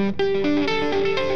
Música